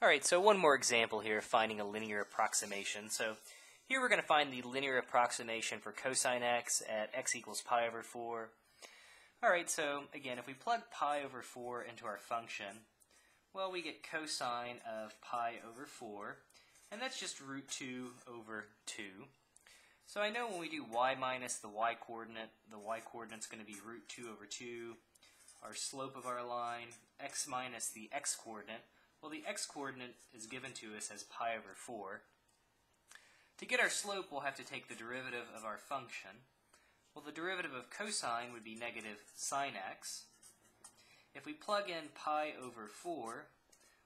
Alright, so one more example here of finding a linear approximation. So here we're going to find the linear approximation for cosine x at x equals pi over 4. Alright, so again, if we plug pi over 4 into our function, well, we get cosine of pi over 4, and that's just root 2 over 2. So I know when we do y minus the y coordinate, the y coordinate is going to be root 2 over 2. Our slope of our line, x minus the x coordinate, well, the x-coordinate is given to us as pi over 4. To get our slope, we'll have to take the derivative of our function. Well, the derivative of cosine would be negative sine x. If we plug in pi over 4,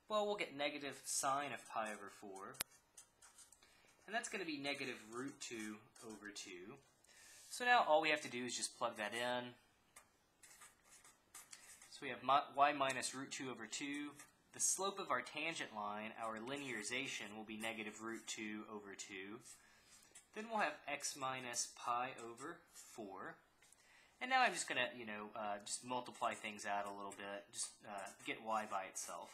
well, we'll get negative sine of pi over 4. And that's going to be negative root 2 over 2. So now all we have to do is just plug that in. So we have y minus root 2 over 2 the slope of our tangent line, our linearization, will be negative root 2 over 2. Then we'll have x minus pi over 4. And now I'm just going to, you know, uh, just multiply things out a little bit, just uh, get y by itself.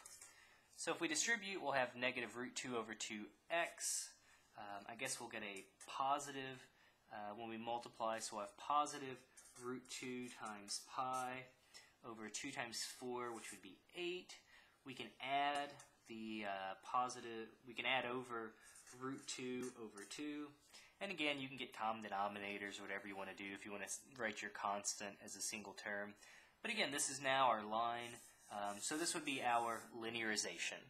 So if we distribute, we'll have negative root 2 over 2x. Um, I guess we'll get a positive uh, when we multiply, so we'll have positive root 2 times pi over 2 times 4, which would be 8 we can add the uh, positive, we can add over root 2 over 2. And again, you can get common denominators or whatever you want to do if you want to write your constant as a single term. But again, this is now our line. Um, so this would be our linearization.